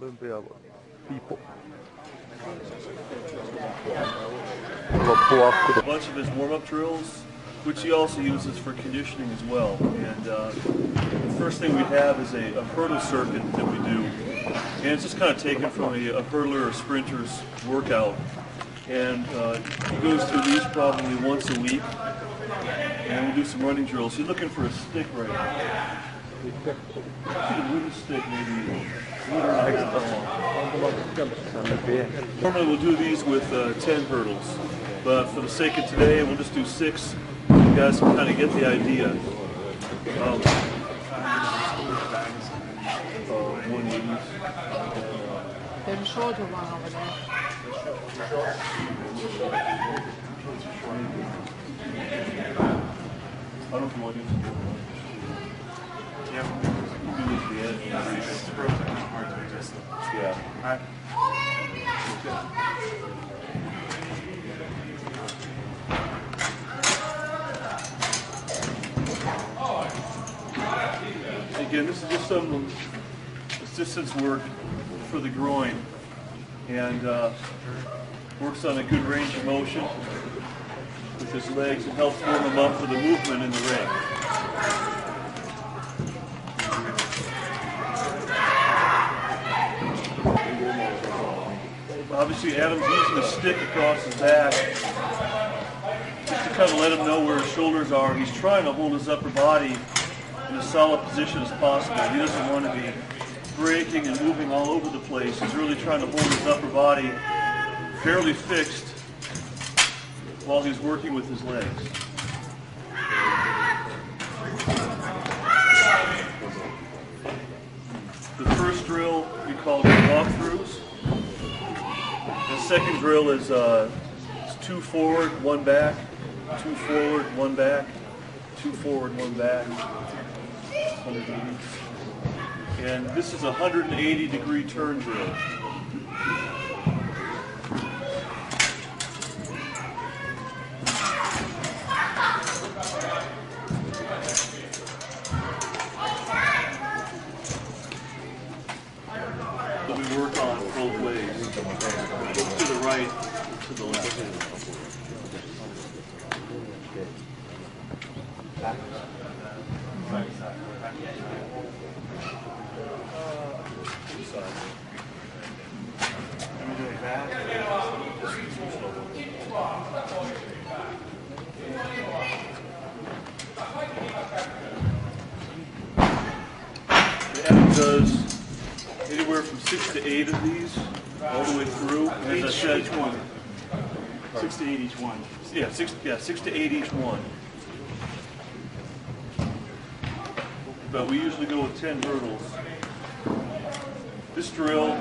olympiapiippo. Loppuakku. a bunch of his warm-up drills, which he also uses for conditioning as well. And uh, the first thing we have is a, a hurdle circuit that we do, and it's just kind of taken from a, a hurdler or sprinter's workout. And uh, he goes through these probably once a week, and we'll do some running drills. He's looking for a stick right now. A wooden stick, maybe. Wooden or not long. Normally we'll do these with uh, 10 hurdles, but for the sake of today, we'll just do six. You guys can kind of get the idea. Um, uh, 180s. There's a shorter one over there. I don't know if you want to do some Again, this is just some assistance work for the groin and uh, works on a good range of motion with his legs and helps warm him up for the movement in the ring. Obviously, Adam's using a stick across his back just to kind of let him know where his shoulders are. He's trying to hold his upper body in as solid position as possible. He doesn't want to be breaking and moving all over the place. He's really trying to hold his upper body fairly fixed while he's working with his legs. The first drill we call walkthroughs. The second drill is uh, two forward, one back, two forward, one back, two forward, one back. 180. And this is a 180 degree turn drill. that we work on both ways, to the right, to the left. Adam does anywhere from six to eight of these, all the way through. And as I said, Each one. Six to eight each one. Yeah, six, to eight each one. But we usually go with 10 hurdles. This drill,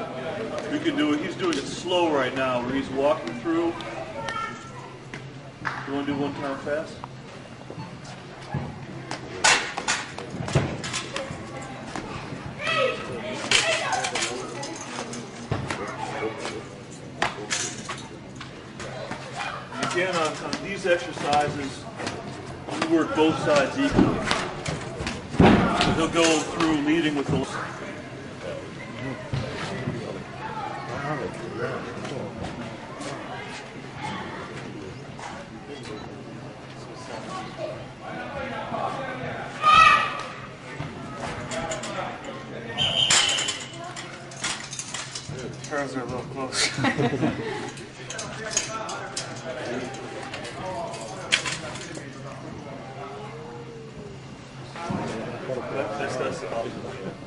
we can do it, he's doing it slow right now, where he's walking through. You want to do one time fast? Again, on, on these exercises, we work both sides equally. So he'll go through leading with those. Turns are a little close. 私たちは。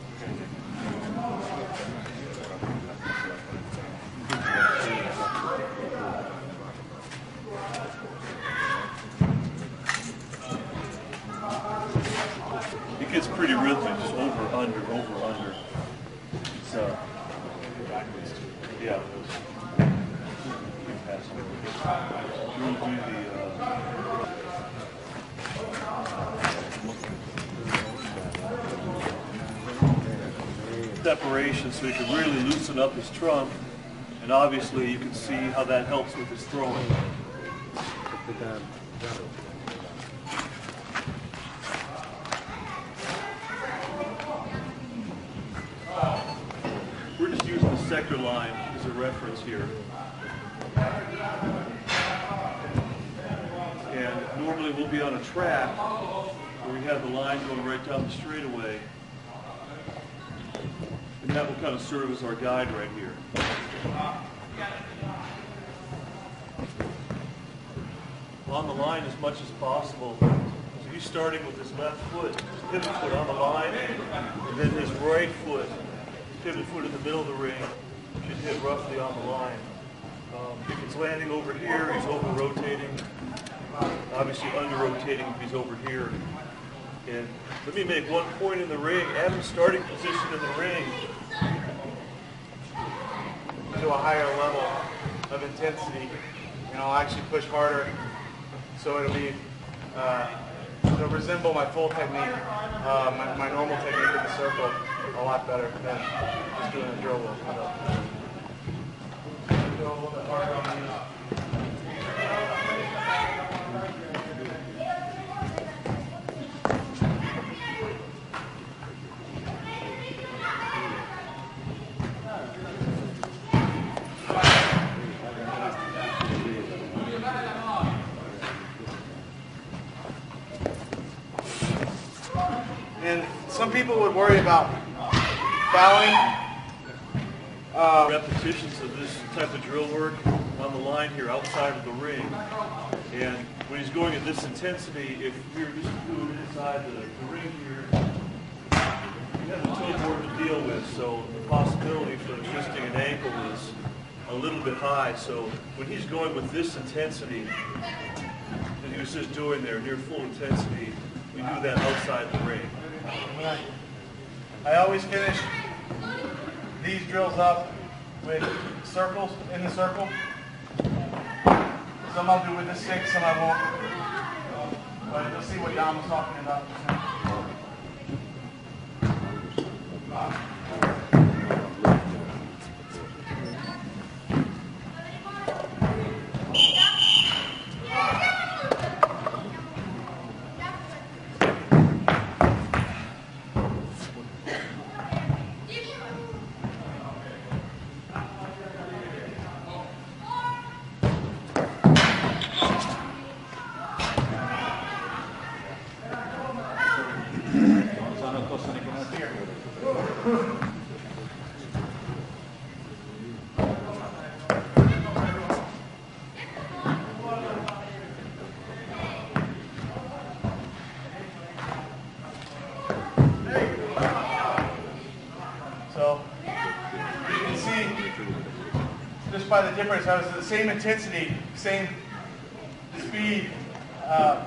So he can really loosen up his trunk. And obviously you can see how that helps with his throwing. We're just using the sector line as a reference here. And normally we'll be on a track where we have the line going right down the straightaway. And that will kind of serve as our guide right here. On the line as much as possible. So he's starting with his left foot, his pivot foot on the line, and then his right foot, pivot foot in the middle of the ring, should hit roughly on the line. Um, if it's landing over here, he's over rotating. Obviously under rotating if he's over here. And let me make one point in the ring. Adam's starting position in the ring A higher level of intensity, and I'll actually push harder, so it'll be, uh, it'll resemble my full technique, uh, my, my normal technique in the circle, a lot better than just doing a drill will. Some people would worry about fouling. Um, repetitions of this type of drill work on the line here outside of the ring. And when he's going at this intensity, if we were just doing it inside the, the ring here, you have a toe board to deal with, so the possibility for twisting an ankle is a little bit high. So when he's going with this intensity that he was just doing there, near full intensity, we do that outside the ring. I, always finish these drills up with circles in the circle. Some I'll do with the stick, some I won't. But you'll see what Don was talking about. So difference, I was at the same intensity, same speed uh,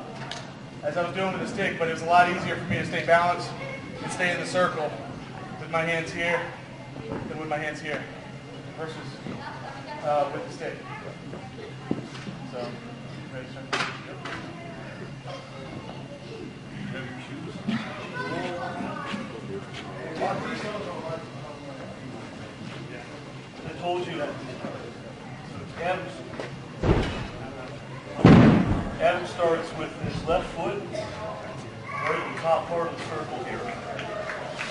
as I was doing with the stick, but it was a lot easier for me to stay balanced and stay in the circle with my hands here than with my hands here versus uh, with the stick. So, ready, sir? I told you that Adams, Adam starts with his left foot right at the top part of the circle here.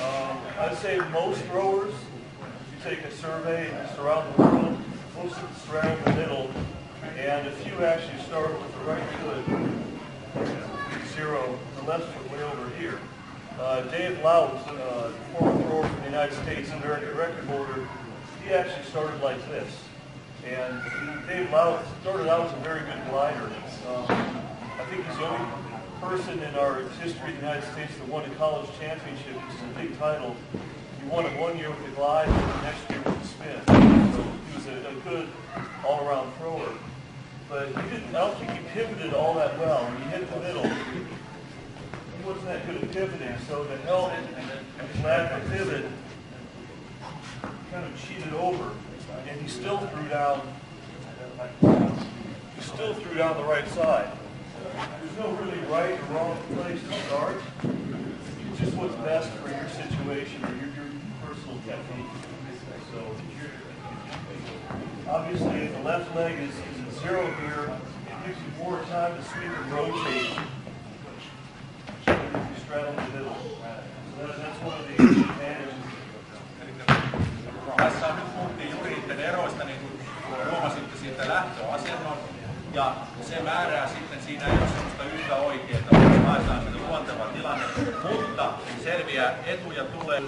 Um, I'd say most throwers, if you take a survey just around the world, most of them straddle the middle, and a few actually start with the right foot zero, the left foot way over here. Uh, Dave Laut, uh, former thrower from the United States, American record holder, he actually started like this. And Dave Laut started out as a very good glider. Um, I think he's the only person in our history of the United States that won a college championship, which a big title. He won it one year with the glide and the next year with the spin. So he was a, a good all-around thrower. But he didn't, I don't think he pivoted all that well. When he hit the middle, he wasn't that good at pivoting, so to help his lateral pivot, kind of cheated over, and he still threw down, he still threw down the right side. There's no really right or wrong place to start. It's just what's best for your situation or your, your personal technique. So, obviously, the left leg is, is at zero here, it gives you more time to sweep and rotate straddle the middle. So that, that's one of the advantages. Tässä on nyt puhuttiin juridisten eroista, niin kuin huomasitte siitä lähtöasennon, ja se määrää sitten, siinä ei ole sellaista yhtä oikeaa, vaan haetaan sitä luonteva tilanne, mutta selviä etuja tulee.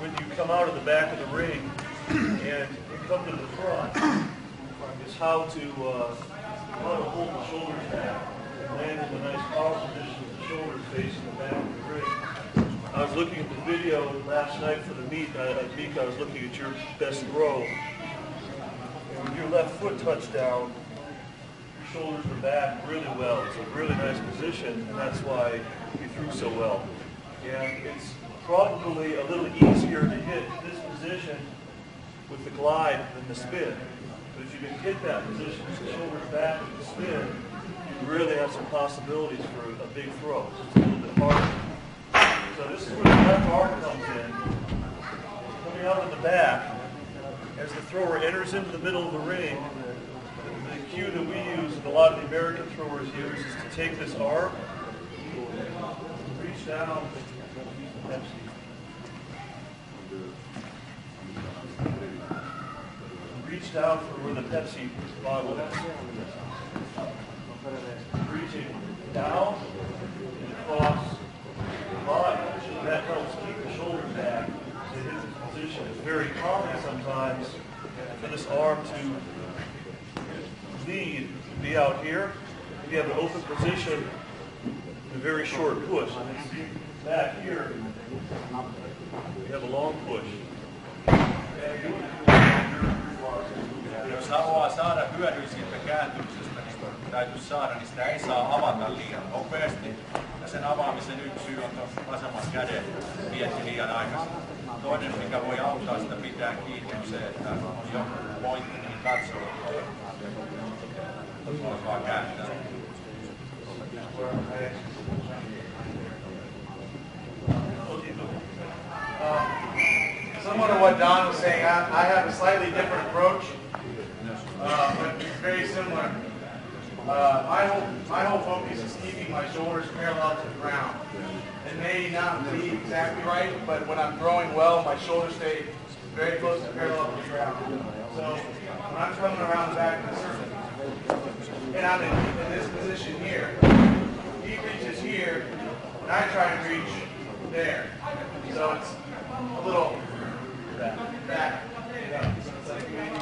When you come out of the back of the ring and you come to the front, is how to, uh, how to hold the shoulders back, land in a nice power position with the shoulders facing the back of the ring. I was looking at the video last night for the meet. I, I, Meek, I was looking at your best throw, and when your left foot touched down, your shoulders were back really well. It's a really nice position, and that's why you threw so well. And it's probably a little easier to hit this position with the glide than the spin. But if you can hit that position, with the shoulders back and the spin, you really have some possibilities for a big throw. It's a little bit harder. So this is where the left arm comes in. Coming out of the back, as the thrower enters into the middle of the ring, the cue that we use, and a lot of the American throwers use, is to take this arm, reach down. Reach down for where the Pepsi bottle is. Reaching down and across the. That helps keep the shoulder back to this position. It's very common sometimes for this arm to lead, be out here. If you have an open position, a very short push. Back here, you have a long push. Täytyy saada, niin sitä ei saa avata liian nopeasti. Ja sen avaamisen yksi syy on tuossa vasemman käden vienti liian aikaisin. Toinen, mikä voi auttaa sitä pitää kiinni, on se, että on joku pointti, niin katsoo, voi vaan kääntää. Similar to what Don was saying, I, I have a slightly different approach, uh, but very similar. Uh, my whole my whole focus is keeping my shoulders parallel to the ground. It may not be exactly right, but when I'm throwing well, my shoulders stay very close to parallel to the ground. So when I'm coming around the back of the circle, and I'm in, in this position here, he reaches here, and I try to reach there. So it's a little back. Maybe,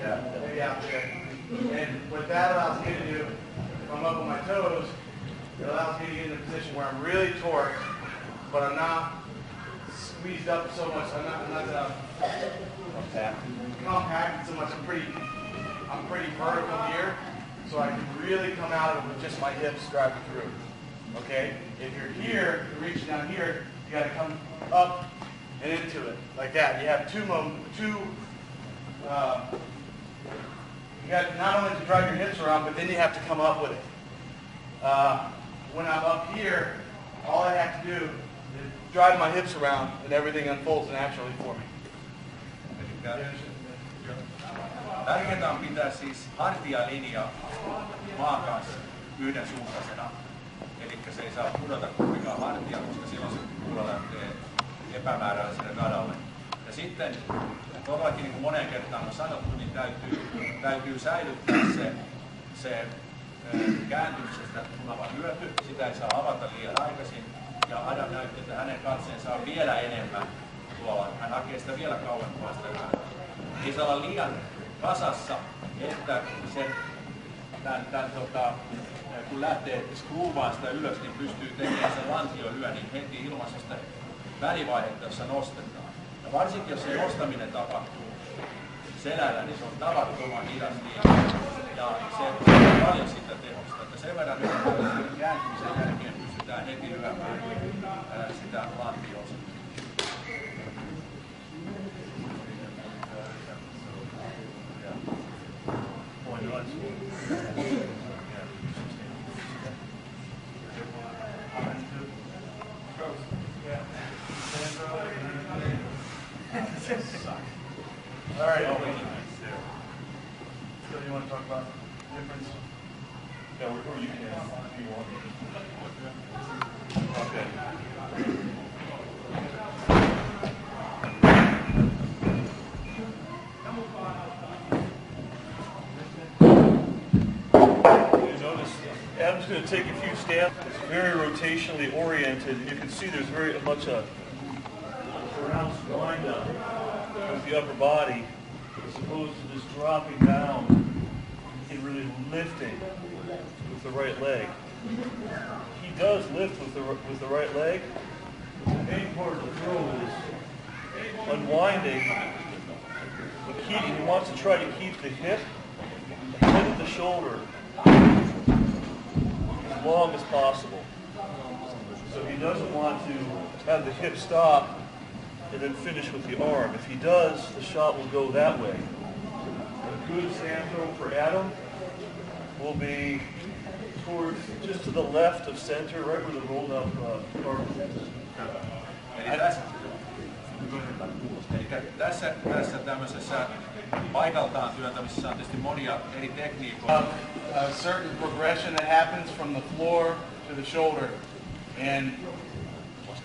yeah, maybe out there. And what that allows me to do, if I'm up on my toes, it allows me to get in a position where I'm really torqued, but I'm not squeezed up so much. I'm not, I'm not uh, compacted so much. I'm pretty, I'm pretty vertical here, so I can really come out of it with just my hips driving through. Okay? If you're here, you're reaching down here, you got to come up and into it like that. You have two two. Uh, you got not only to drive your hips around, but then you have to come up with it. Uh, when I'm up here, all I have to do is drive my hips around, and everything unfolds naturally for me. Tärkeintä on pitää siis hartialinja maan kanssa yhdensuuntaisena. Eli se ei saa pudota hartia, koska silloin se lähtee epämääräiselle radalle. Sitten todellakin niin kuin moneen kertaan on sanottu, niin täytyy, täytyy säilyttää se, se kääntymisestä tuleva hyöty. Sitä ei saa avata liian aikaisin. Ja Adam näytti, että hänen katseensa on vielä enemmän tuolla. Hän hakee sitä vielä kauempaa sitä. Ei saa olla liian kasassa, että se, tämän, tämän, tota, kun lähtee skruuvaan sitä ylös, niin pystyy tekemään sen lantiolyönnin heti ilman sitä välivaihetta, jossa nostetaan. Ja varsinkin jos se nostaminen tapahtuu selällä, niin se on tavattoman hidas liike. Ja se on paljon sitä tehosta. Että sen verran nyt kääntymisen jälkeen pystytään heti lyömään ää, sitä lantiosa. All right. So you want to talk about the difference? Yeah, or or you can, if you want. Okay. You notice Adam's just going to take a few steps. It's very rotationally oriented. You can see there's very much a pronounced wind up with the upper body as opposed to just dropping down and really lifting with the right leg. He does lift with the, with the right leg. The main part of the throw is unwinding, but keeping, he wants to try to keep the hip ahead of the shoulder as long as possible. So he doesn't want to have the hip stop and then finish with the arm. If he does, the shot will go that way. A good stand throw for Adam will be towards just to the left of center, right where the rolled up uh, arm is. Eli tässä, eli tässä, tässä tämmöisessä paikaltaan työntämisessä on tietysti monia eri tekniikoita. a certain progression that happens from the floor to the shoulder. And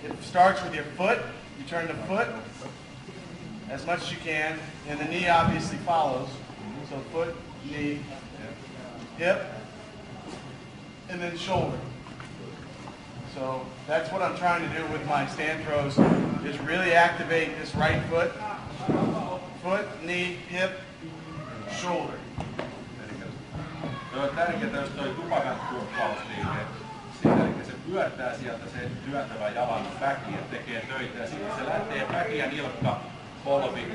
it starts with your foot. You turn the foot as much as you can, and the knee obviously follows. So foot, knee, hip, and then shoulder. So that's what I'm trying to do with my stand throws, is really activate this right foot, foot, knee, hip, shoulder. Pyörtää sieltä sen työntävän jalan tekee töitä ja sitten se lähtee nilkka, polvi,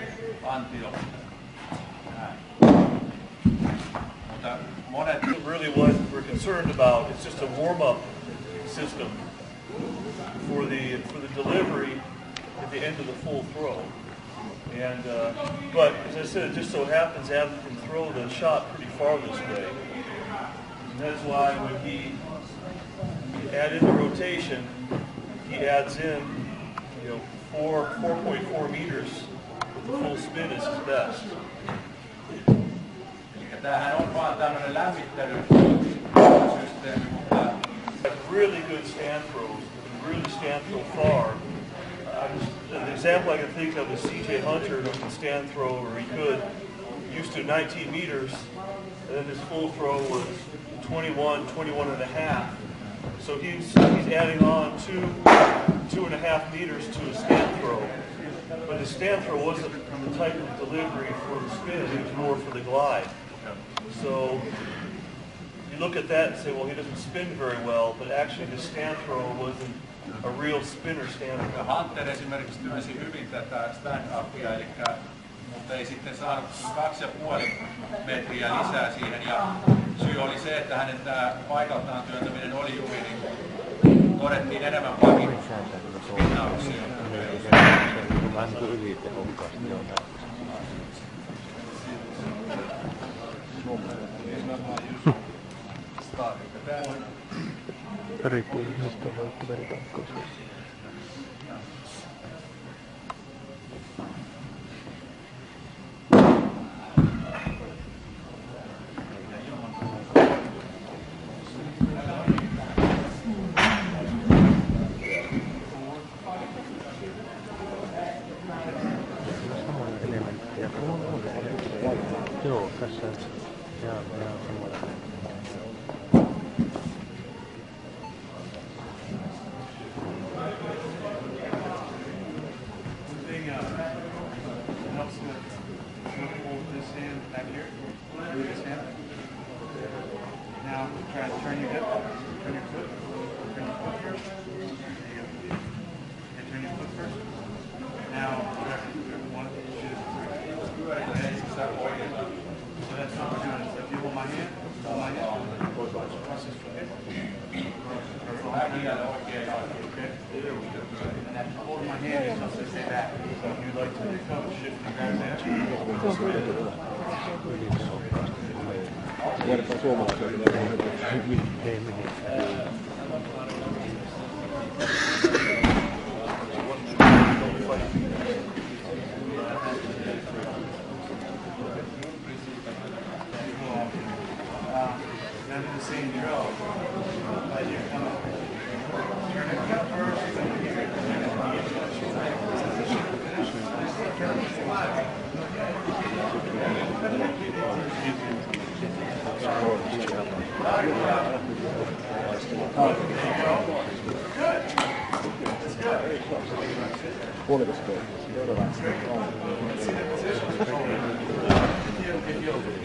antio. Mutta monet Really what we're concerned about is just a warm-up system for the, for the delivery at the end of the full throw. And, uh, but as I said, it just so happens Adam can throw the shot pretty far this way. And that's why when he add in the rotation, he adds in, you know, four, 4.4 meters with the full spin is his best. Have really good stand throws, really stand throw far. An example I can think of is C.J. Hunter, who can stand throw, or he could, used to 19 meters, and then his full throw was 21, 21 and a half. So he's, he's adding on two, two and a half meters to his stand throw. But his stand throw wasn't the type of delivery for the spin, it was more for the glide. So you look at that and say, well, he doesn't spin very well, but actually the stand throw wasn't a real spinner stand throw. Hunter esimerkiksi hyvin tätä stand-upia, mutta ei sitten saanut kaksi ja puoli metriä lisää siihen. Ja syy oli se, että hänen tämä paikaltaan työntäminen oli juuri niin kuin todettiin enemmän pakin pinnauksia. Vähän niin kuin ylitehokkaasti jotain. Riippuu.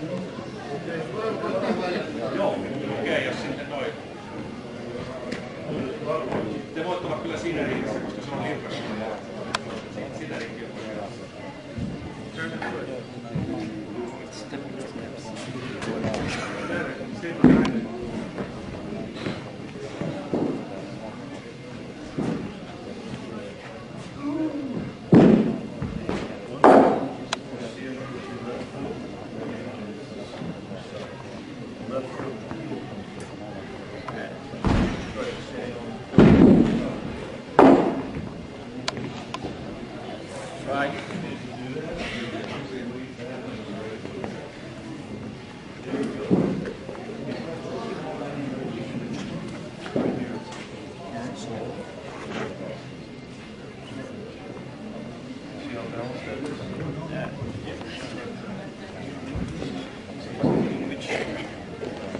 tulee vaan ei kun tahtoa. Joo, okei, jos sitten noin. Te voitte olla kyllä siinä riissä, koska se on liukas. Sitä rikkiä. Right.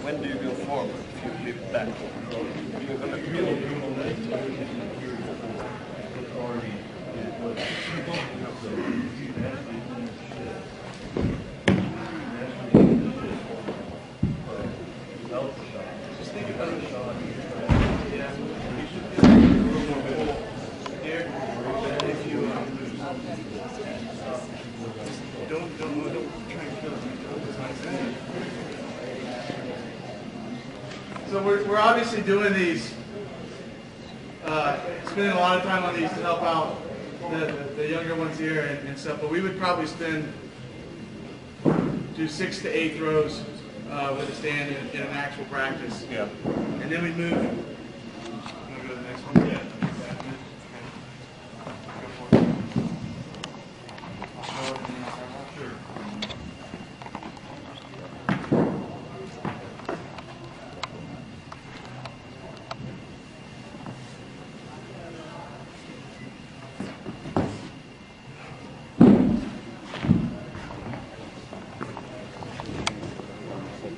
When do you go forward if you live back? You're gonna feel Don't, don't, move, don't try and kill it. So we're, we're obviously doing these, uh, spending a lot of time on these to help out the, the younger ones here and, and stuff, but we would probably spend, do six to eight throws, uh, with a stand in, in an actual practice. Yeah. And then we'd move. Wanna go to the next one? Yeah. Go for it. Sure.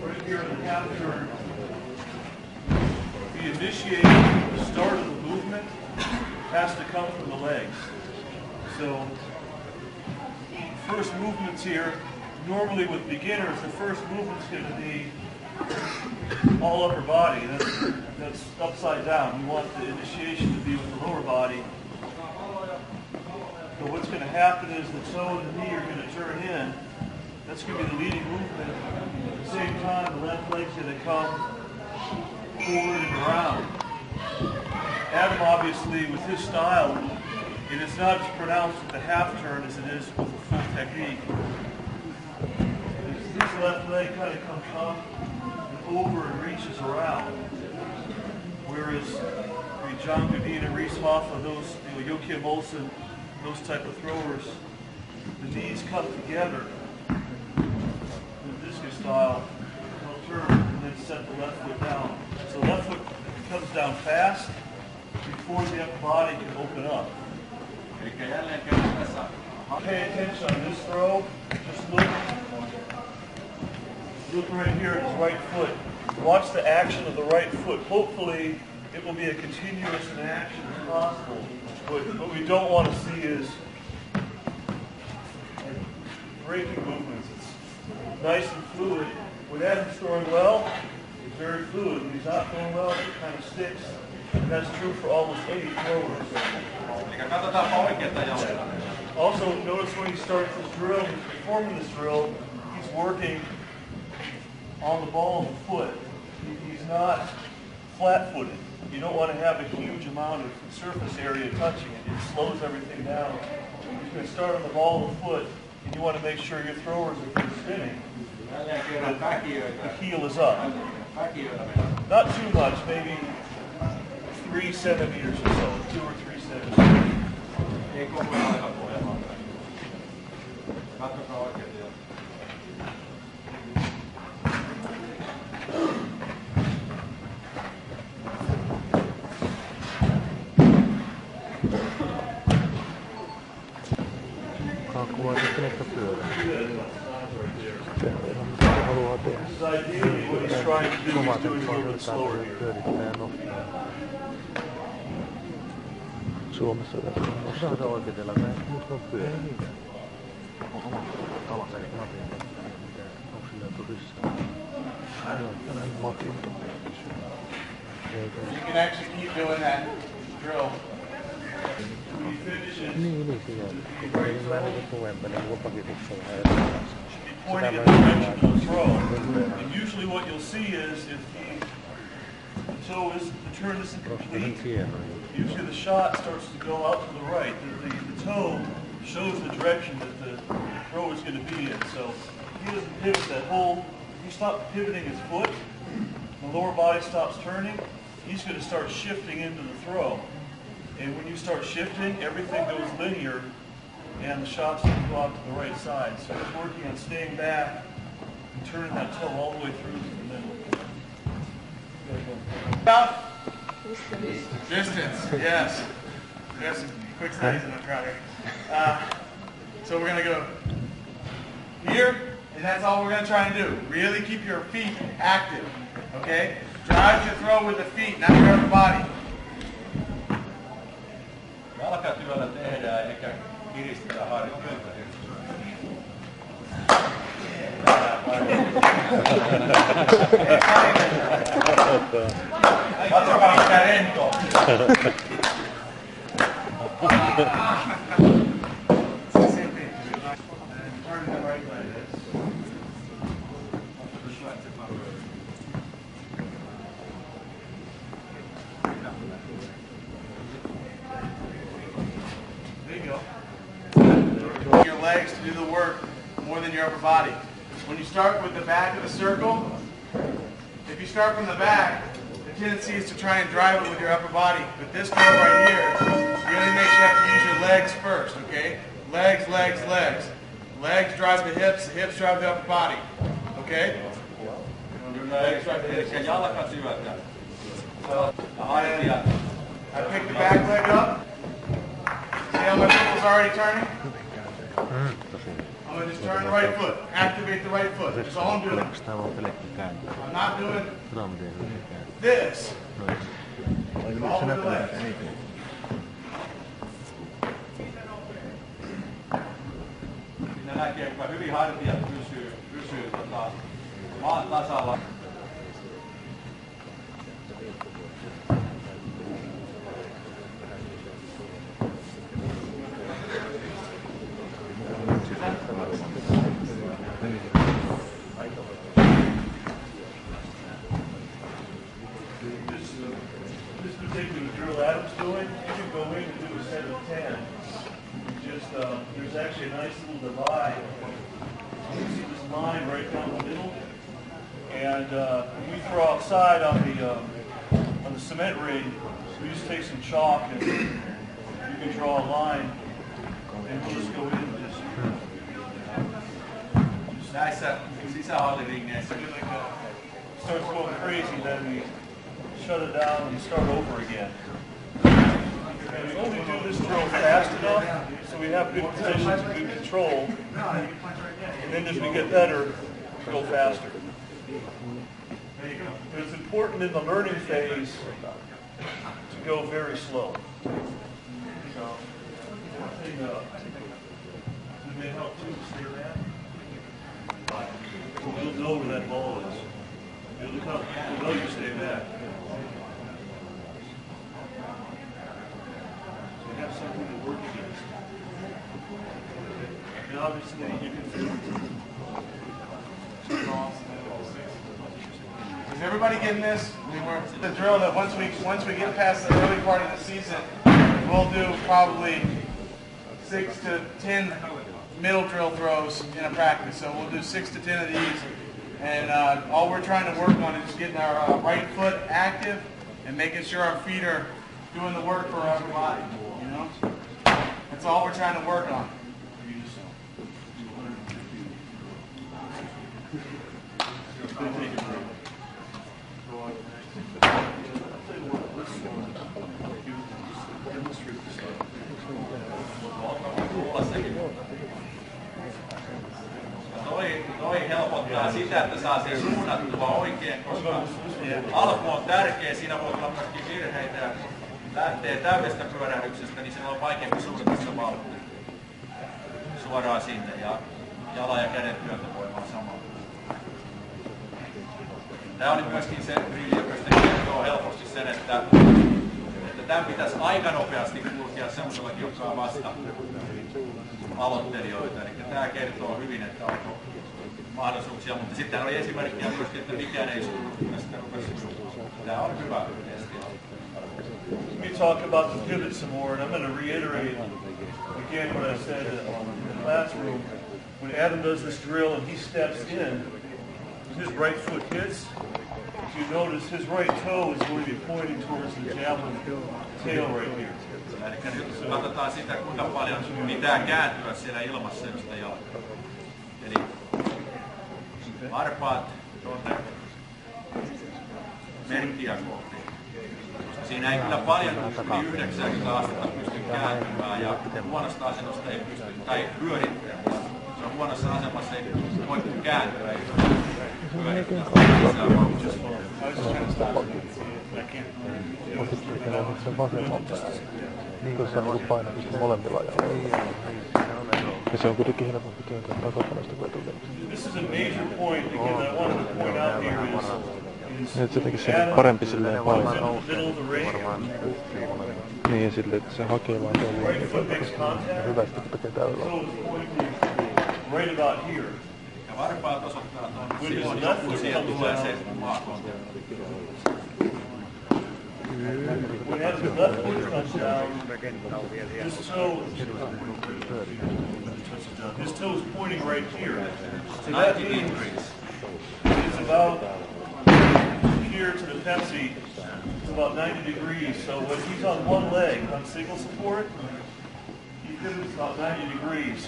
Right here in the half turn, the initiate, the start of the movement has to come from the legs. So, first movements here, normally with beginners, the first movement's going to be all upper body. That's, that's upside down. You want the initiation to be with the lower body. So what's going to happen is the toe and the knee are going to turn in. That's going to be the leading movement. At the same time, the left leg's going to come forward and around. Adam, obviously, with his style, it is not as pronounced with the half turn as it is with the full technique. His left leg kind of comes up and over and reaches around. Whereas the John Godina, Reese Hoffa, Joachim Olsen, those type of throwers, the knees come together in the discus style, they'll turn and then set the left foot down. So the left foot comes down fast before the upper body can open up. Pay attention on this throw. Just look. Look right here at his right foot. Watch the action of the right foot. Hopefully, it will be a continuous in action as possible. What, what we don't want to see is breaking movements. It's nice and fluid. When Adam's throwing well, it's very fluid. When he's not throwing well, it kind of sticks. And that's true for almost any jalkaa. Also, notice when he starts this drill, he's performing this drill, he's working on the ball of the foot. He's not flat-footed. You don't want to have a huge amount of surface area touching it. It slows everything down. You can start on the ball of the foot, and you want to make sure your throwers, they're spinning, the heel is up. Not too much, maybe three centimeters or so, two or three centimeters. Oikein. Tehdä. This is ideally what he's trying to do, he's doing a little bit slower tässä on. Sitä oikeetella vähän, mutta on pyörä. Napin. Onko sillä. You can actually keep doing that drill. Pakituksella ajatellaan. pointing in the direction of the throw. And usually what you'll see is if the, toe is, the turn isn't complete, usually the shot starts to go out to the right. The, the, the toe shows the direction that the throw is going to be in. So he doesn't pivot that whole, he stops pivoting his foot, the lower body stops turning, he's going to start shifting into the throw. And when you start shifting, everything goes linear and the shot's go out to the right side. So it's working on staying back and turning that toe all the way through to the middle. About distance, yes. We have some quick studies in the crowd here. Uh, so we're gonna go here, and that's all we're gonna try and do. Really keep your feet active, okay? Drive your throw with the feet, not your upper body. Jalkatyöllä tehdään eikä kiristetä hartioita. Katsokaa mitä rentoa. Your upper body. When you start with the back of the circle, if you start from the back, the tendency is to try and drive it with your upper body. But this drill right here really makes you have to use your legs first, okay? Legs, legs, legs. Legs drive the hips, the hips drive the upper body. Okay? Kyllä, eli jalkatyötä. Ja. I uh, pick the back leg up. See how my foot was already turning? Mm. I'm just turn the right foot. Activate the right foot. That's all I'm doing. I'm not doing this. All. This, uh, this particular drill Adam's doing, you can go in and do a set of 10. Just, uh, there's actually a nice little divide. You see this line right down the middle? And uh, when we throw outside on the, um, the ring, we just take some chalk and you can draw a line and we'll just go in and just Näissä sisähalliringeissä do like a, starts going crazy, then we shut it down and start over again. And we only do this drill fast enough, so we have good positions and good control. And then as we get better, we go faster. It's important in the learning phase to go very slow. It we'll know where that ball is. You'll up, you'll know you stay back. So you have something to work against. And obviously you can Is everybody getting this? We're the drill that once we once we get past the early part of the season, we'll do probably six to ten middle drill throws in a practice. So we'll do six to ten of these, and uh, all we're trying to work on is getting our uh, right foot active and making sure our feet are doing the work for our body. You know, that's all we're trying to work on. Toi, helpottaa sitä, että saa sen suunnattua oikein, koska alku on tärkeä, siinä voi olla myöskin virheitä ja lähtee täydestä pyörähdyksestä, niin siinä on vaikeampi suunnata sitä vauhtia suoraan sinne ja jala- ja käden työntövoima on sama. Tämä oli myöskin se drilli, joka sitten kertoo helposti sen, että, että tämän pitäisi aika nopeasti kulkea semmoisellakin, jotka on vasta aloittelijoita. Eli tämä kertoo hyvin, että onko mahdollisuuksia, mutta sitten oli esimerkkiä myöskin, että mikään ei suunnu, kun sitten rupesi Tämä on hyvä testi. Let me talk about the pivot some more, and I'm going to reiterate again what I said in the classroom. When Adam does this drill and he steps in, his right foot hits, if you notice his right toe is going to be pointing towards the javelin tail right here. Eli nyt katsotaan sitä, kuinka paljon pitää kääntyä siellä ilmassa just jalkaa. Eli varpaat tuonne merkkiä kohti. Koska Siinä ei kyllä paljon yli 90 astetta pysty kääntymään ja huonosta asennosta ei pysty, tai pyörittämään. Se on huonossa asemassa, ei voi kääntyä. Ei pyörittää vauhtia. Otit pitää sen vasemman päälle. Niin kuin se on ollut painamista molemmilla jaloilla. Ja se on kuitenkin helpompi työntää takapäistä kuin etukäteen. This is a major point, again, I wanted to point out here is, is Niin, että se teki sen Adam parempi silleen is in painaa. the middle of the ring, Niin, silleen, että se hakee vaan tuolla right foot makes contact, hyvästi, kun tekee täyllä. toe is pointing right about here. Ja varpaat osoittaa tuon, silloin joku siellä tulee se maakontakti. When Adam's left foot comes down, his toe, his toe is pointing right here. So that 90 means degrees. it's about here to the Pepsi, it's about 90 degrees. So when he's on one leg, on single support, he pivots about 90 degrees.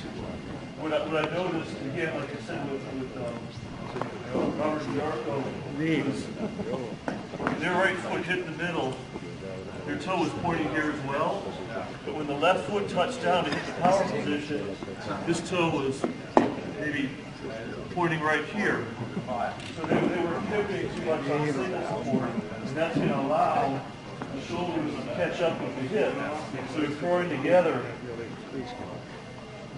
What I, what I noticed, again, like I said with, with um, Robert Yarko, was their right foot hit the middle, their toe was pointing here as well. But when the left foot touched down to hit the power position, this toe was maybe pointing right here. So they, they were pivoting too much on single support, and that's going to allow the shoulders to catch up with the hip. So they're throwing together,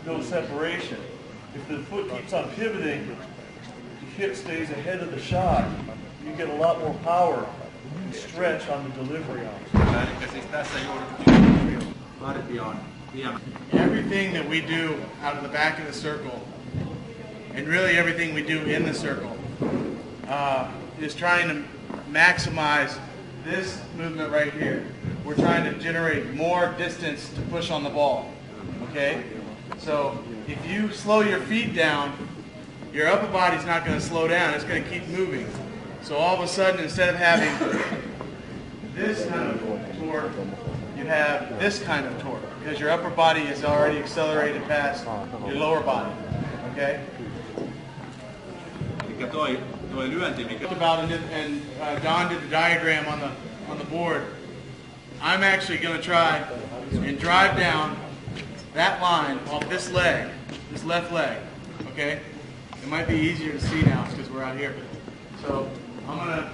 no separation. If the foot keeps on pivoting, the hip stays ahead of the shot. You get a lot more power and stretch on the delivery. Everything that we do out of the back of the circle, and really everything we do in the circle, uh, is trying to maximize this movement right here. We're trying to generate more distance to push on the ball. Okay? So if you slow your feet down, your upper body's not going to slow down. It's going to keep moving. So all of a sudden, instead of having this kind of torque, you have this kind of torque because your upper body is already accelerated past your lower body. Okay? Eli toi, toi lyönti, mikä talked about and, and uh, Don did the diagram on the on the board. I'm actually going to try and drive down that line off this leg, this left leg. Okay, it might be easier to see now because we're out here. So I'm going to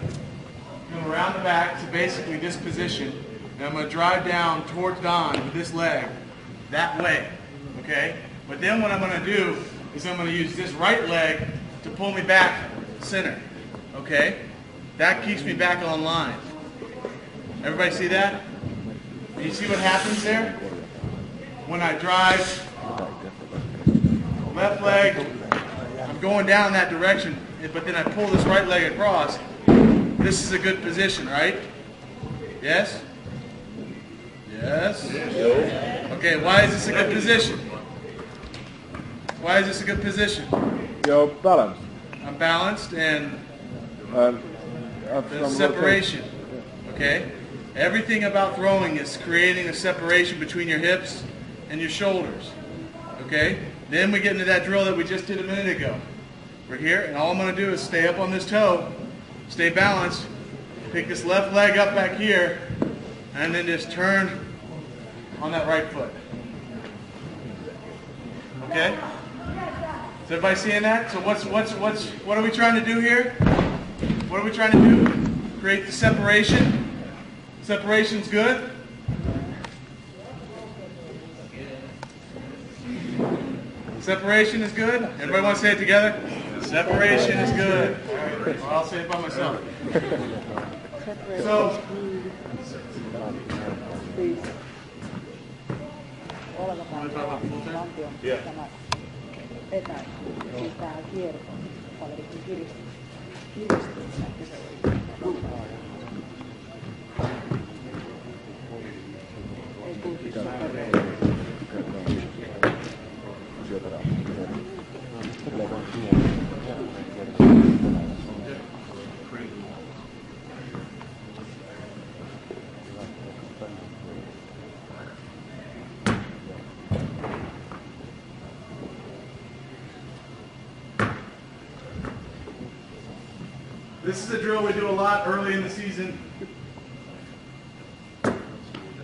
go around the back to basically this position, and I'm going to drive down towards Don with this leg that way. Okay, but then what I'm going to do is I'm going to use this right leg to pull me back center. Okay? That keeps me back on line. Everybody see that? You see what happens there? When I drive left leg, I'm going down that direction, but then I pull this right leg across. This is a good position, right? Yes? Yes? Okay, why is this a good position? Why is this a good position? You're balanced. I'm balanced and uh, the separation. Okay? Everything about throwing is creating a separation between your hips and your shoulders. Okay? Then we get into that drill that we just did a minute ago. We're here, and all I'm going to do is stay up on this toe, stay balanced, pick this left leg up back here, and then just turn on that right foot. Okay? Is everybody seeing that? So what's what's what's what are we trying to do here? What are we trying to do? Create the separation. Separation's good. Separation is good. Everybody want to say it together? Separation is good. Well, I'll say it by myself. So Siis olevataan valtion tämä etä, siis tämä kierto, palveluiden kiristys, kiristys, että se oli ei tulkitse this a drill we do a lot early in the season.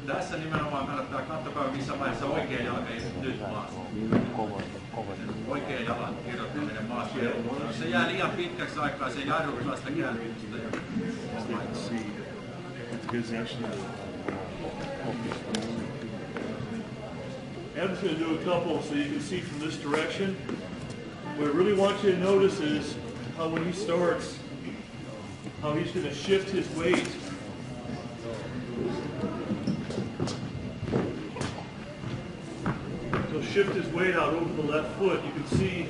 Tässä nimenomaan kannattaa katsoa, missä vaiheessa oikea jalka ei nyt maassa. Oikea jalan kirjoittaminen maassa. Jos se jää liian pitkäksi aikaa, se jarruttaa sitä kääntymistä. Because actually, Adam's going to do a couple so you can see from this direction. What I really want you to notice is how when he starts, how he's going to shift his weight. He'll shift his weight out over the left foot. You can see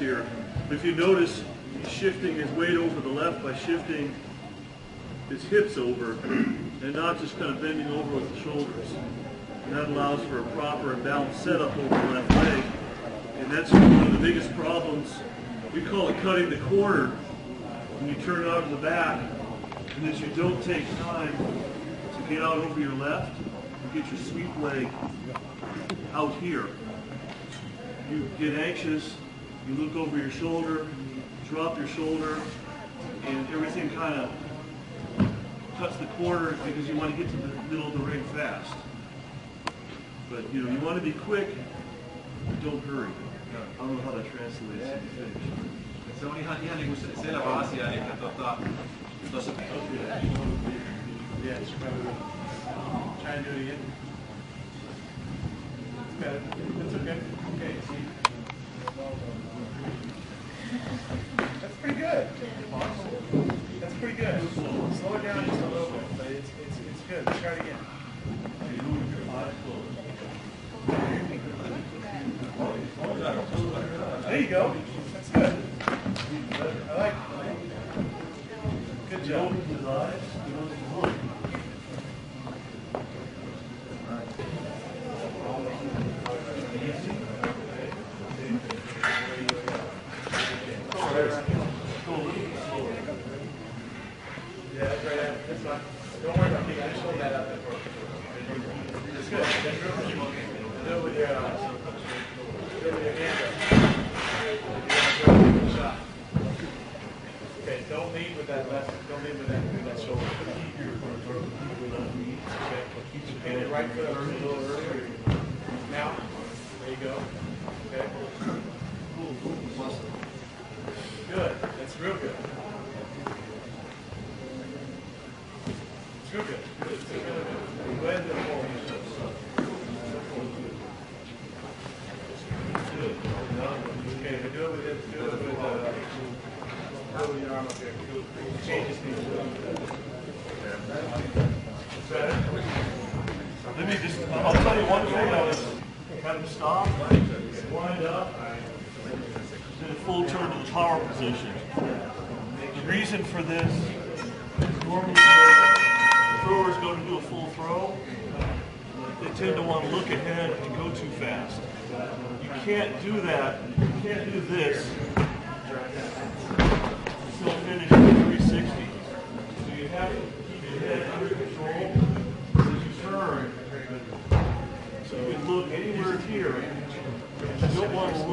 here. But if you notice, he's shifting his weight over the left by shifting his hips over and not just kind of bending over with the shoulders. And that allows for a proper and balanced setup over the left leg. And that's one of the biggest problems. We call it cutting the corner when you turn out of the back. And as you don't take time to get out over your left, you get your sweep leg out here you get anxious, you look over your shoulder, drop your shoulder, and everything kind of cuts the corner because you want to get to the middle of the ring fast. But you know, you want to be quick, but don't hurry. I don't know how that translates to the finish. Se on ihan, ihan niin kuin se- selvä asia, eli tota, tuossa Yeah, just remember. Try and do it again. Got it. That's okay. Okay, see. That's pretty good. That's pretty good. Slow it down just a little bit, but it's, it's, it's good. Let's try it again. There you go. That's good. I like it. Good job. Open his eyes, you know, look. Yeah, that's right. That's fine. Don't worry about kicking. Just hold that out there for It's good. That's real good. Do it with your, uh, do it with your hand up. If you want to throw a shot. Okay, don't lead with that left, don't lead with that, with that shoulder. Okay, and your right foot up a little earlier. Now, there you go. Okay. Good, that's real good. It's real good. Good. It's really good. Go ahead and do it forward. Good. Okay, but do it with it, do it with, uh, do it with your arm up here. Change your speed. only one thing I was have him stop, wind up, then full turn to the power position. The reason for this is normally when throwers go to do a full throw, they tend to want to look ahead and go too fast. You can't do that. You can't do this until finish at 360. So you have to keep your head under control as you turn. So you can look anywhere here. You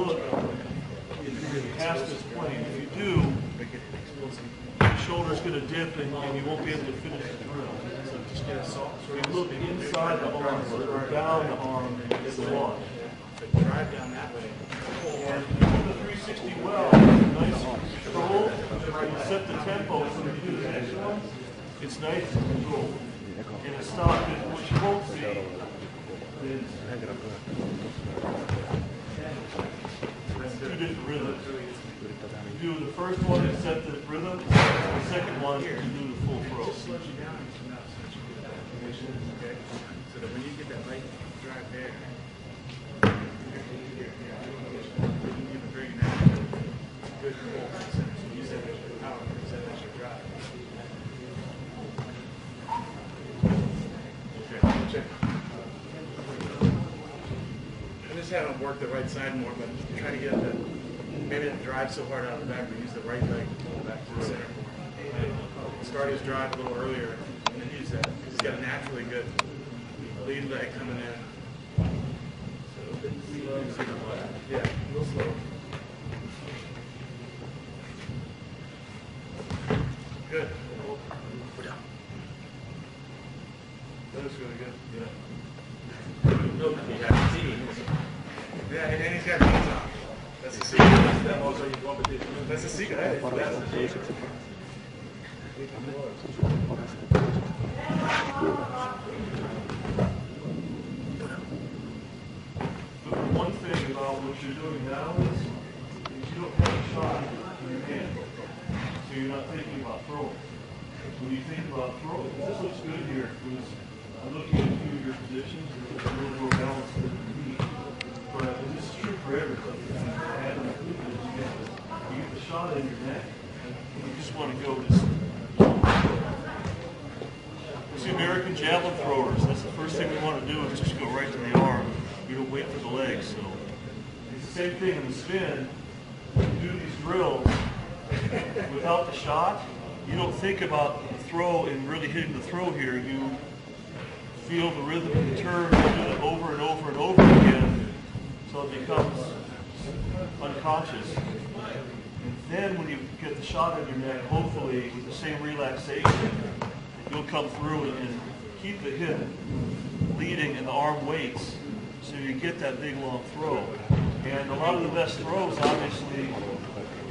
don't want to past this plane. If you do, your shoulder's going to dip and, and you won't be able to finish the drill. So you look inside the arm or down the arm is the launch. Drive down that way. And the 360 well, nice control, you set the tempo so when you do the next one, it's nice and controlled. And it's not, what you won't see is two different rhythms. You do the first one and set the rhythm, the second one you do the full throw. So that when you get that right drive there, you give a very natural, good pull work the right side more, but try to get the, maybe not drive so hard out of the back, but use the right leg to pull back to the center. And Start his drive a little earlier and then use that, because he's got a naturally good lead leg coming in. So, Yeah, a little slow. Good. That was really good. Yeah. No, he has jeans. Yeah, and then he's got jeans on. That's the secret. That's the secret. That's the secret. But the one thing about what you're doing now is, is you don't have a shot in your hand. So you're not thinking about throwing. When you think about throwing, this looks good here, because I'm looking at a few of your positions, and it's a little more balanced than me. But this is true for everybody. You get the, you get the shot in your neck, and you just want to go this See, American javelin throwers, that's the first thing we want to do is just go right to the arm. We don't wait for the legs. So it's the same thing in the spin. You do these drills without the shot. You don't think about the throw and really hitting the throw here. You feel the rhythm of the turn, over and over and over again, so it becomes unconscious. And then when you get the shot in your neck, hopefully with the same relaxation, you'll come through and keep the hip leading and the arm weights so you get that big long throw. And a lot of the best throws, obviously,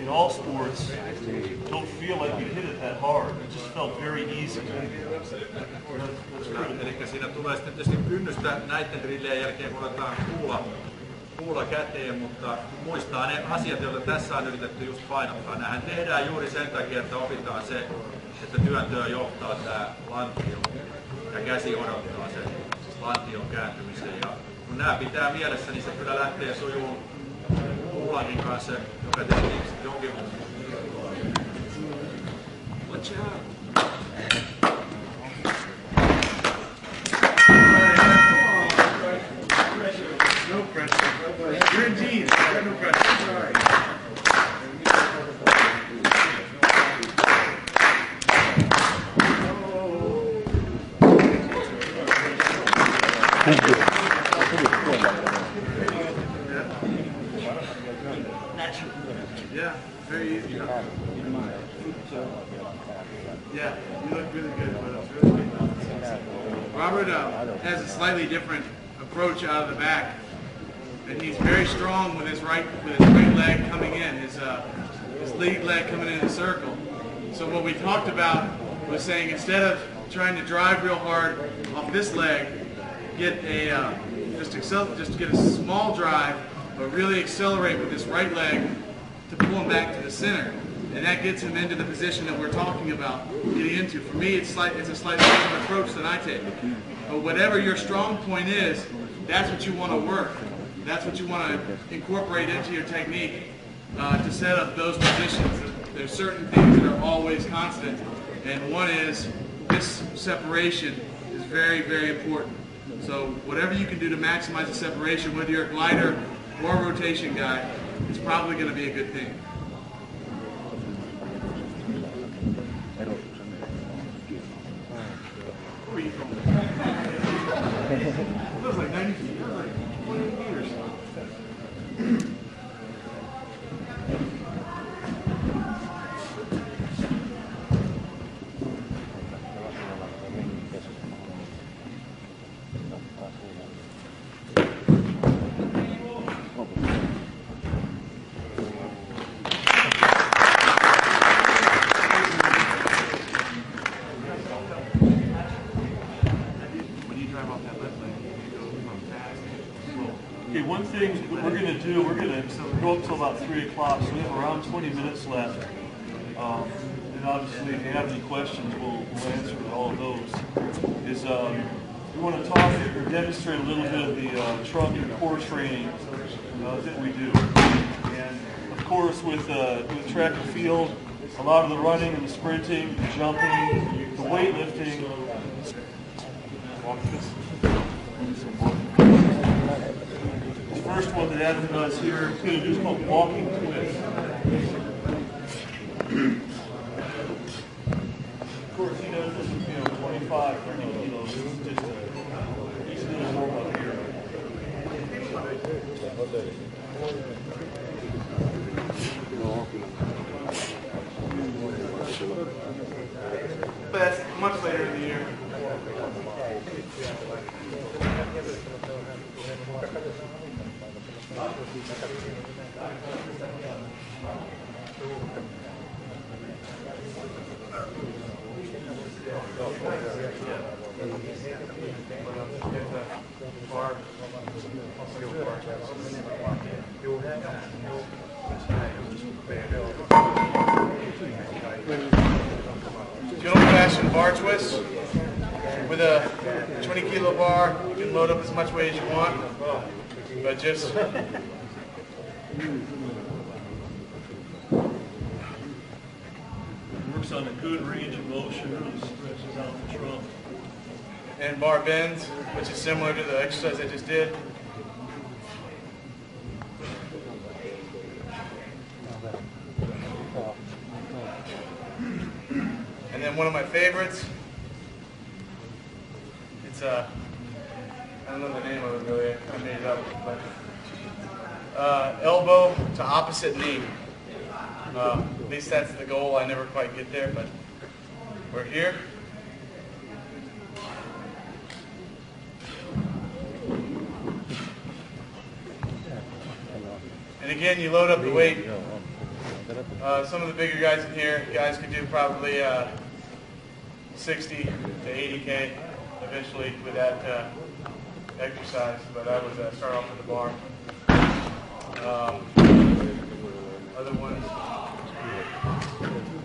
in all sports, don't feel like you hit it that hard. It just felt very easy. Eli siinä tulee sitten tietysti kynnystä näiden jälkeen, kun kuula, kuula käteen, mutta muistaa ne asiat, joita tässä on yritetty just painottaa. Nämähän tehdään juuri sen takia, että opitaan se, että työntöä johtaa tämä lantio ja käsi odottaa sen lantion kääntymisen. Ja kun nämä pitää mielessä, niin se kyllä lähtee sujuun kuulankin kanssa, joka tehtiin sitten jonkin muun. Watch out! No pressure. No pressure. You're in jeans. You no pressure. All right. Yeah, very easy. Yeah, you look really good, but it's really good. Robert uh, has a slightly different approach out of the back, and he's very strong with his right with his right leg coming in, his uh, his lead leg coming in a circle. So what we talked about was saying instead of trying to drive real hard off this leg, get a uh, just accel- just get a small drive, but really accelerate with this right leg to pull him back to the center. And that gets him into the position that we're talking about getting into. For me, it's, slight, it's a slightly different approach than I take. But whatever your strong point is, that's what you want to work. That's what you want to incorporate into your technique uh, to set up those positions. There's certain things that are always constant, and one is this separation is very, very important. So whatever you can do to maximize the separation, whether you're a glider or a rotation guy, is probably going to be a good thing. We're gonna do, we're gonna go up till about three o'clock, so we have around twenty minutes left. Um, and obviously, if you have any questions, we'll, we'll answer all of those. Is, um, we wanna talk or demonstrate a little bit of the, uh, truck and core training, uh, that we do. And of course, with, uh, with track and field, a lot of the running and the sprinting, the jumping, the weightlifting. Walk this. First one that Adam does here, he's going to do is called walking twist. Of course, he does this with, you know, 25, 30 kilos. This is just a, he's doing a warm up here. But that's much later in the year. Good old fashioned bar twist with a 20 kilo bar. You can load up as much weight as you want, just Works on a good range of motion, really stretches out the trunk. and bar bends, which is similar to the exercise I just did. And then one of my favorites, it's uh, I don't know the name of it really, I made it up, but uh, elbow to opposite knee. Uh, at least that's the goal. I never quite get there, but we're here. And again, you load up the weight. Uh, some of the bigger guys in here, guys could do probably uh, 60 to 80k eventually with that uh, exercise. But I would uh, start off with the bar. Um, other ones,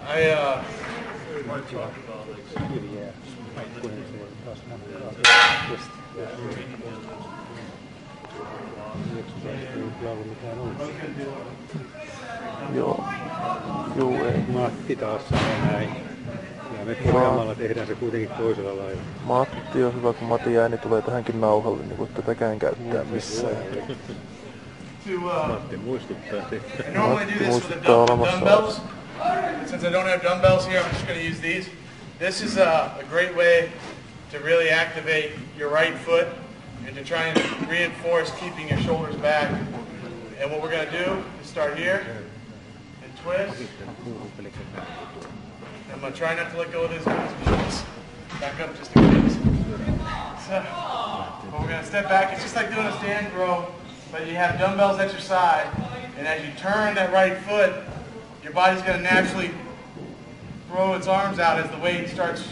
I uh, Want to talk about like Joo. Juu, ei. Matti taas sanoo näin. Ja me Pohjanmaalla tehdään se kuitenkin toisella lailla. Matti on hyvä, kun Matin ääni tulee tähänkin nauhalle, niin kuin tätäkään käyttää missään. uh, Matti muistuttaa sitten. I normally do this with the Muistuttaa olemassa. Since I don't have dumbbells here, I'm just going to use these. This is a, a great way to really activate your right foot and to try and reinforce keeping your shoulders back. And what we're going to do is start here and twist. I'm to try not to let go of this. guys. Back up just in case. So, we're to step back. It's just like doing a stand row, but you have dumbbells at your side. And as you turn that right foot, your body's going to naturally throw its arms out as the weight starts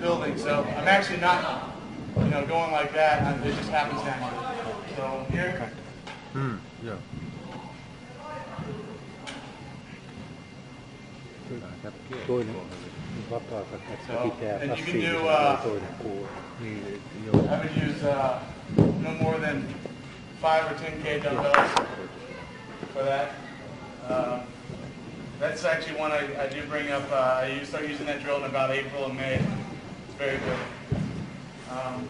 building. So I'm actually not, you know, going like that. It just happens naturally. So here. Hmm, Toinen vapaata, että pitää and you can do, uh, toinen. Niin, joo. I would use uh, no more than five or 10K dumbbells for that. Um, that's actually one I, I do bring up. Uh, I start using that drill in about April and May. It's very good. Um,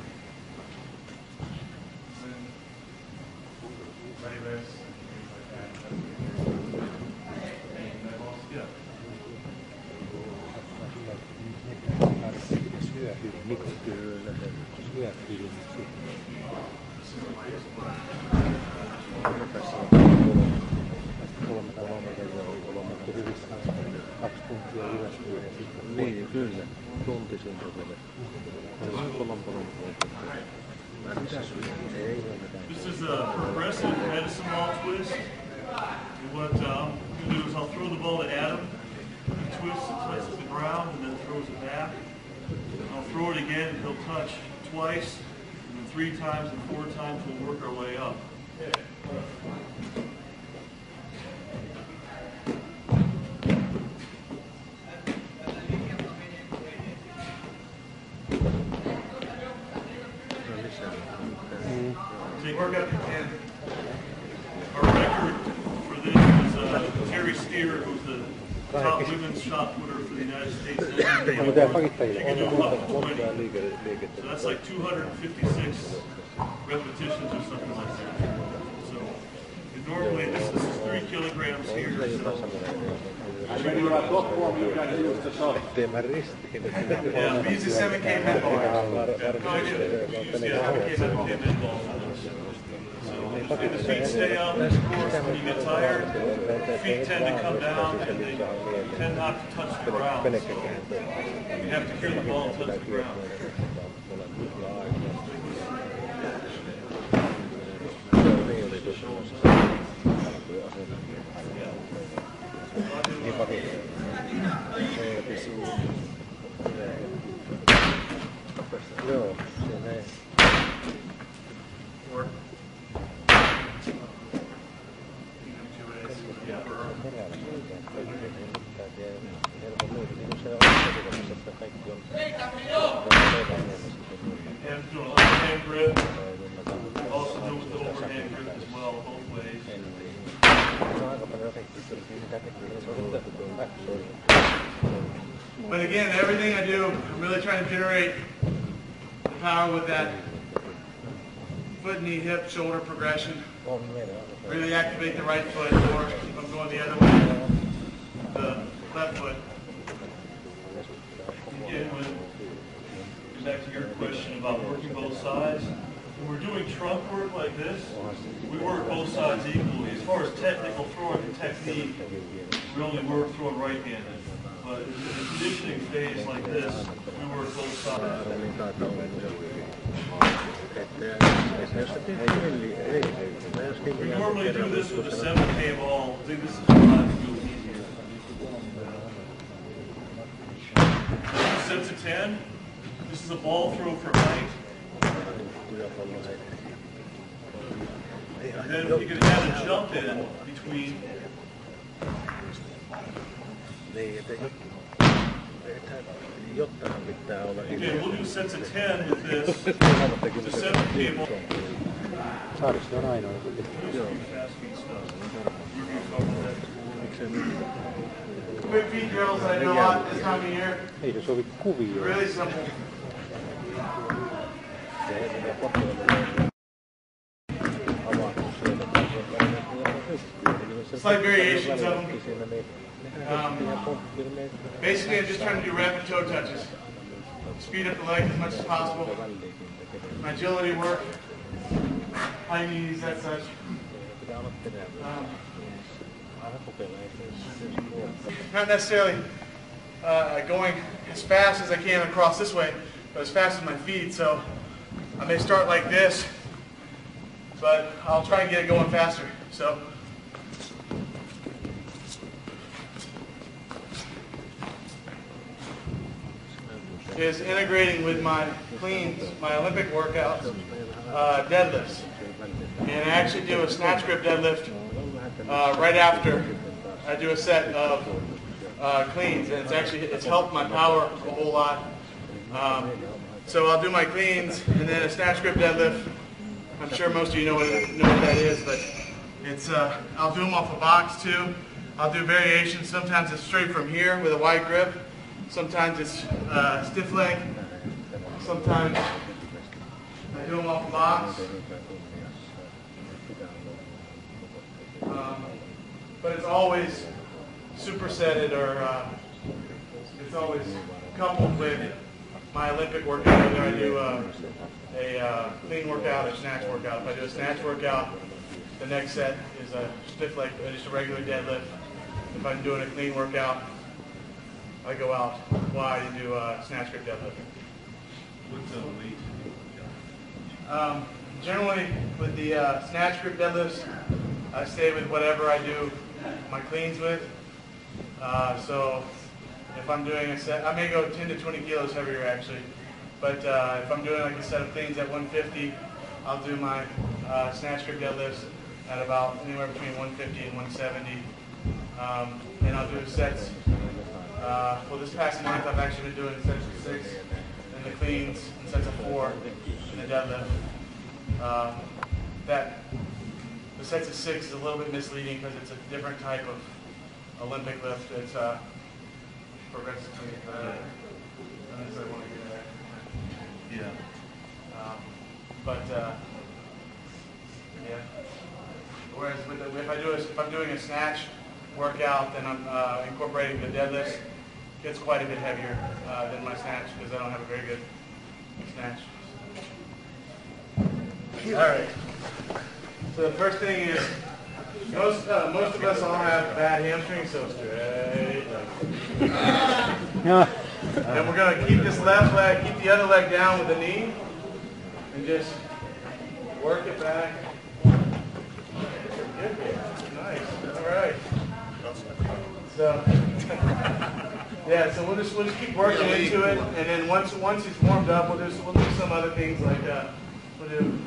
ready things like that. Yeah. This is a progressive medicine ball twist. And what uh, I'm going to do is I'll throw the ball to Adam. He twists it, touches the ground, and then throws it back. I'll throw it again, he'll touch twice, and then three times, and four times. We'll work our way up. Take Work up to 10. Our record for this is uh, Teri Steer, who's the top women's shot United States. No tää pakittajilla She can do on monta, about monta 20. liike, liikettä. So that's like 256 repetitions or something like that. So normally this, this is three kilograms here. So Mä ristiin. yeah, We use a 7K med no, I did. We use yeah, 7K med- K med ball for this. So and the feet stay up. Of course, when you get tired, feet tend to come down and they tend not to touch the ground. So you have to hear the ball touch the ground. Or And do an overhand grip. Also do it with the overhand grip as well, both ways. But again, everything I do, I'm really trying to generate the power with that foot, knee, hip, shoulder progression. Really activate the right foot, or if I'm going the other way, the left foot. Again, with, back to your question about working both sides. When we're doing trunk work like this, oh, we work both sides equally. As far as technical throwing and technique, we only work throwing right-handed. But in the conditioning phase like this, we work both sides. We normally do this with a seven K ball. I think this is a lot to do it easier. Set to ten. This is a ball throw for height. And then you can add a jump in between. Niin, että jotta pitää olla Again, we'll do sets of ten with this. A seven K ball. Saaristo on ainoa. Stuff. Quick feet drills I do a lot this time of year. Ei se sovi kuvioon. Really simple. Slight variations of them. Um, basically, I'm just trying to do rapid toe touches. Speed up the leg as much as possible. My agility work, high knees, that such. Um, not necessarily uh, going as fast as I can across this way, but as fast as my feet. So I may start like this, but I'll try and get it going faster. So. Is integrating with my cleans, my Olympic workouts, uh, deadlifts. And I actually do a snatch grip deadlift uh, right after I do a set of uh, cleans, and it's actually it's helped my power a whole lot. Um, so I'll do my cleans and then a snatch grip deadlift. I'm sure most of you know what, know what that is, but it's uh, I'll do them off a box too. I'll do variations. Sometimes it's straight from here with a wide grip. Sometimes it's uh, stiff leg. Sometimes I do them off a box. Um, but it's always supersetted or uh, it's always coupled with my Olympic workout, whether I do uh, a uh, clean workout or snatch workout. If I do a snatch workout, the next set is a stiff leg, uh, just a regular deadlift. If I'm doing a clean workout, I go out wide and do a snatch grip deadlift. What's the weight? Um, generally, with the uh, snatch grip deadlifts, I stay with whatever I do my cleans with. Uh, so if I'm doing a set, I may go 10 to 20 kilos heavier actually. But uh, if I'm doing like a set of cleans at 150, I'll do my uh, snatch grip deadlifts at about anywhere between 150 and 170. Um, and I'll do sets. Uh, well, this past month I've actually been doing sets of six in the cleans and sets of four in the deadlift. Uh, that the sets of six is a little bit misleading because it's a different type of Olympic lift. It's uh, progressively. Uh, I don't necessarily want to get there. Yeah. Um, but uh, yeah. Whereas with the, if I do a, if I'm doing a snatch workout, then I'm uh, incorporating the deadlifts. Gets quite a bit heavier uh, than my snatch because I don't have a very good snatch. All right. So the first thing is most uh, most of us all have bad hamstrings, so straight. And we're gonna keep this left leg, keep the other leg down with the knee, and just work it back. Good. Nice. All right. So, yeah. So we'll just we'll just keep working into it, and then once once it's warmed up, we'll do we'll do some other things like uh, we'll do.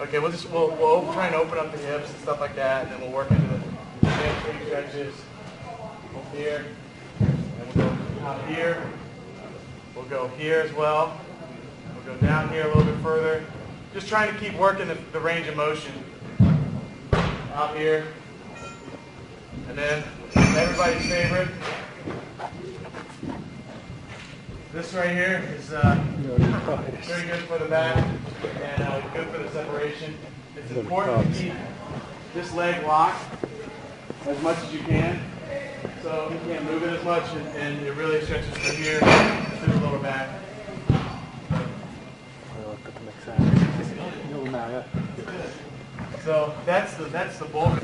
Okay, we'll just we'll, we'll try and open up the hips and stuff like that, and then we'll work into the hamstring stretches here, and we'll go out here. We'll go here as well. We'll go down here a little bit further. Just trying to keep working the, the range of motion. Out here, and then everybody's favorite. This right here is uh, very good for the back and uh, good for the separation. It's important to keep this leg locked as much as you can. So you can't move it as much and, and it really stretches from here to the lower back. So that's the that's the bulk.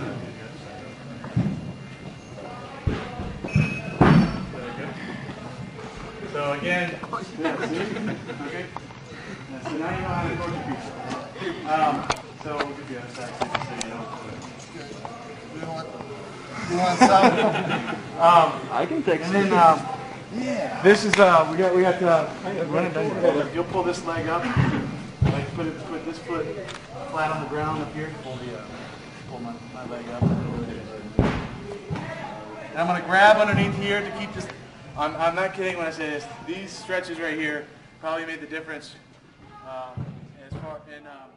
So again, yeah, see? okay. Yeah, so now you know how to approach your pizza. Um, so we'll get the other side too, so you know. You want some? um, I can take and then um, yeah. this is uh, we got we got uh, run it down. You'll pull this leg up, like put it put this foot flat on the ground up here. Pull the uh, pull my, my leg up. And I'm gonna grab underneath here to keep this. I'm, I'm not kidding when I say this. These stretches right here probably made the difference uh, as far in. Um,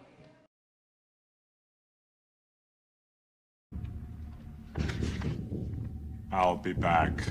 I'll be back.